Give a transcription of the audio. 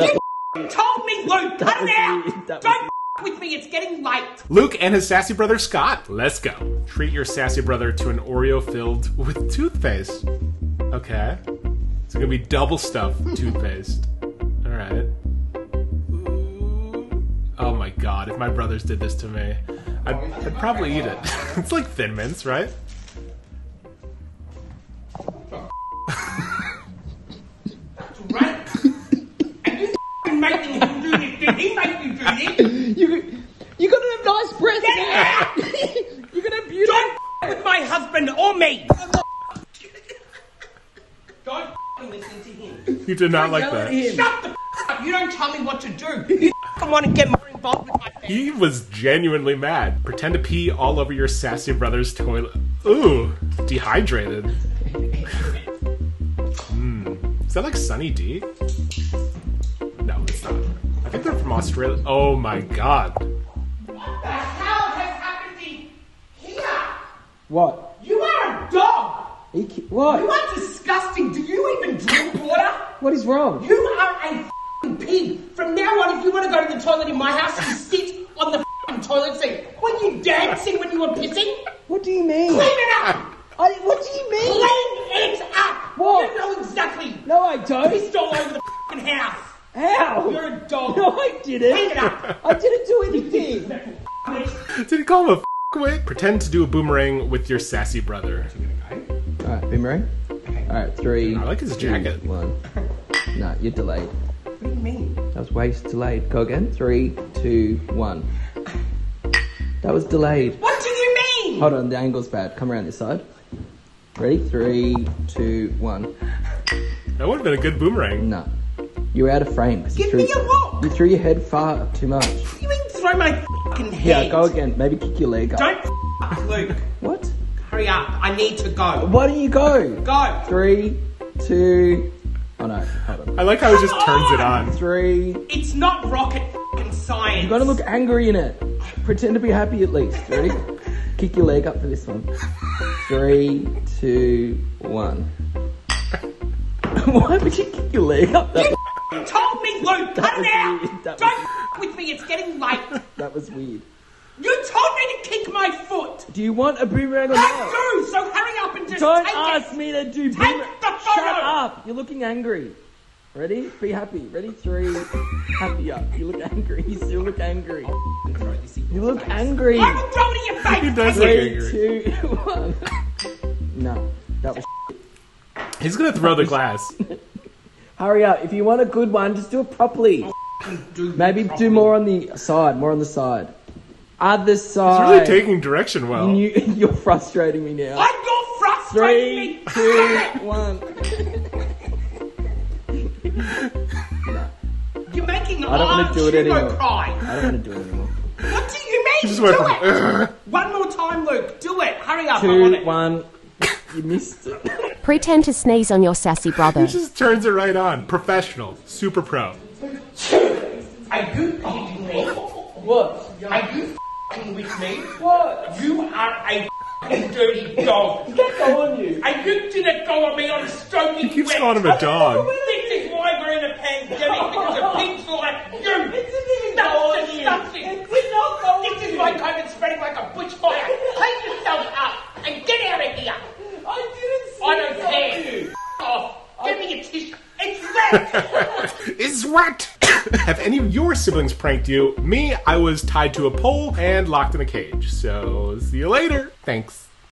up. That You told me, Luke. Cut it out. weird, that Don't f- with me. It's getting late. Luke and his sassy brother Scott. Let's go. Treat your sassy brother to an Oreo filled with toothpaste. Okay. It's gonna be double stuffed toothpaste. Alright. Oh my god, if my brothers did this to me, I'd, I'd probably eat it. it's like Thin Mints, right? Right? Did he make you do this? you, you got to have nice breath. Get out! You're gonna have beautiful. Don't f- with my husband or me. Don't f***ing listen to him. You did not like yell at that. him. Shut the f- up. You don't tell me what to do. You f***ing want to get more involved with my family. He was genuinely mad. Pretend to pee all over your sassy brother's toilet. Ooh, dehydrated. Hmm. Is that like Sunny D? No, it's not. I think they're from Australia. Oh my god. What the hell has happened in here? What? You are a dog. He ki- what? You are disgusting. Do you even drink water? What is wrong? You are a f***ing pig. From now on, if you want to go to the toilet in my house, you sit on the f***ing toilet seat. Were you dancing when you were pissing? What do you mean? Clean it up. I, what do you mean? Clean it up. What? You know exactly. No, I don't. Pissed all over the f***ing house. How? You're a dog. No, I didn't. Clean it up. I didn't do anything. Did he call him a f***wit? Pretend to do a boomerang with your sassy brother. Alright, boomerang. Alright, three. I like his two, jacket. One. No, you're delayed. What do you mean? That was way delayed. Go again. Three, two, one. That was delayed. What do you mean? Hold on, the angle's bad. Come around this side. Ready? Three, two, one. That would have been a good boomerang. No. You're out of frame. 'cause you Give threw- me a look. You threw your head far up too much. You even throw my f***ing head. Yeah, go again. Maybe kick your leg up. Don't f- Luke. What? Hurry up. I need to go. Why don't you go? Go. Three, two. Oh no, hold on. I like how he just turns it on. Three. It's not rocket f***ing science. You gotta look angry in it. Pretend to be happy at least. Ready? Kick your leg up for this one. Three, two, one. Why would you kick your leg up that You told me, Luke. Cut it out. Don't was- f- with me. It's getting late. That was weird. You told me to kick my foot. Do you want a boomerang or not? I do. So hurry up and just Don't take ask it. me to do Take boomerang. the photo. Shut up. You're looking angry. Ready? Be happy. Ready? Three. happy up. You look angry. You still look angry. You look angry. I will throw it in your face. He does Take look. Three, angry. two, one. No, that was. He's gonna throw the glass. Hurry up. If you want a good one, just do it properly. Oh, do Maybe do properly. more on the side. More on the side. Other He's side. really taking direction well. You, you're frustrating me now. I'm you're frustrating Three, me. two, one. You're making I don't want to do it Hugo anymore. cry. I don't want to do it anymore. What do you mean? just do went it. One more time, Luke. Do it. Hurry up. I'm on Two, it. one. You missed it. Pretend to sneeze on your sassy brother. He just turns it right on. Professional. Super pro. Are you kidding me? What? Are you f***ing with me? What? You are a f***ing dirty dog. Go on you. And you didn't go on me on stroking He keeps calling him a dog. This is why we're in a pandemic because of pigs like you. It didn't even That's go on you. disgusting. It did not go on This is you. why COVID's spreading like a bushfire. Take yourself up and get out of here. I didn't see I don't it on care. you. F- off. Give me a tissue. Is what? Have any of your siblings pranked you? Me, I was tied to a pole and locked in a cage. So, see you later. Thanks.